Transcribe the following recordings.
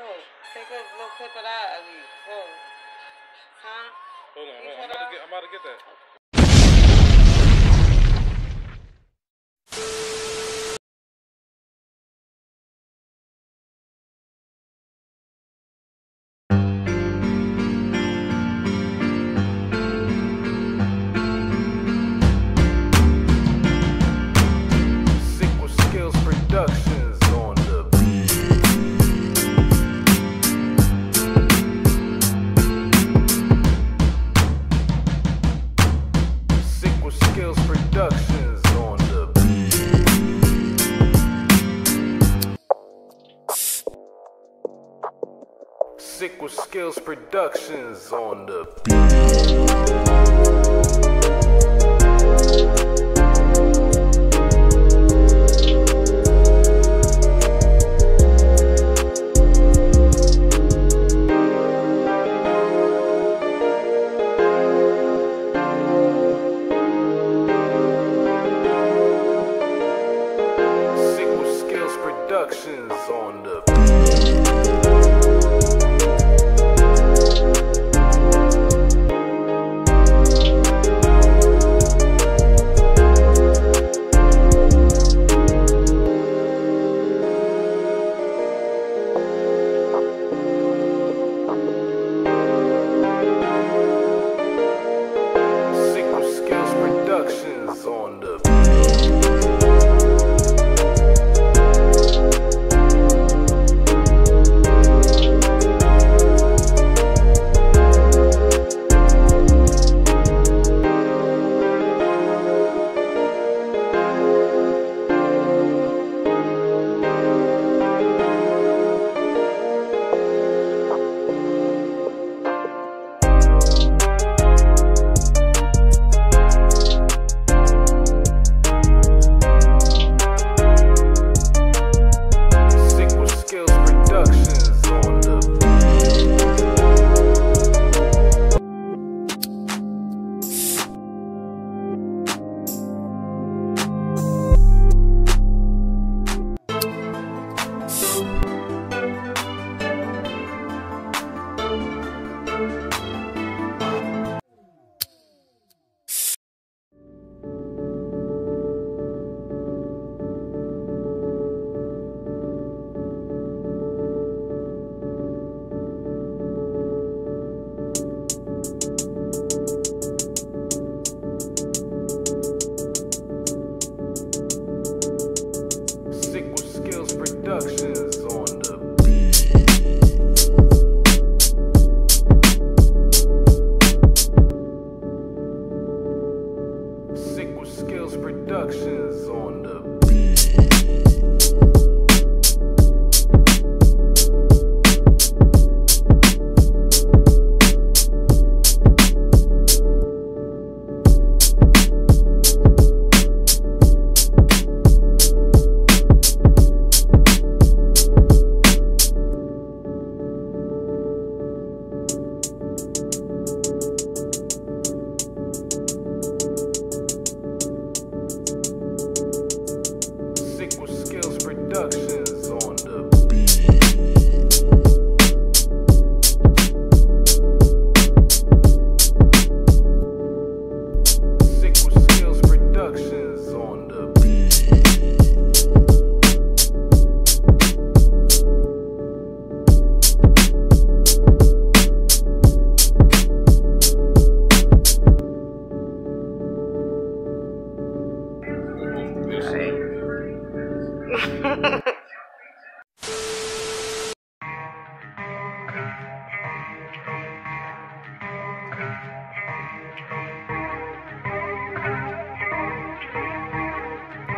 Take a little clip of that at least. Go. Huh? Hold on, hold on. I'm about, to get, I'm about to get that. Wit-Skillz Productions on the beat. Skillz Productions on the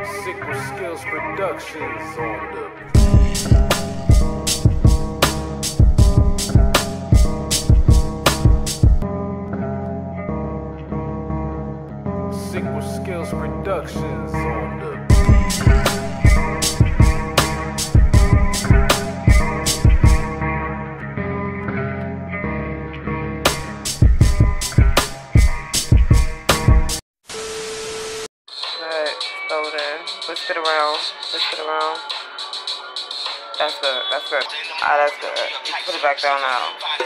Sik-Wit-Skillz Productions on the Skillz Productions Good. Throw it it around. That's good. That's good. Ah, that's good. You put it back down now. Yes,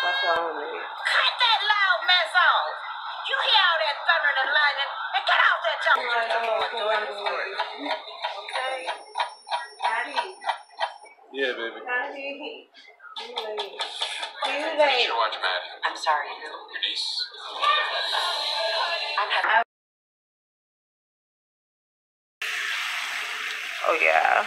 that's what I want to eat. Cut that loud mess off. You hear all that thunder and lightning, and get off that jump. Okay. Daddy. Yeah, baby. Daddy. You late. You late. watch Maddie. I'm sorry. Your niece. I'm having. Oh, yeah.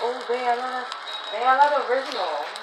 Oh, they are not, they are not original.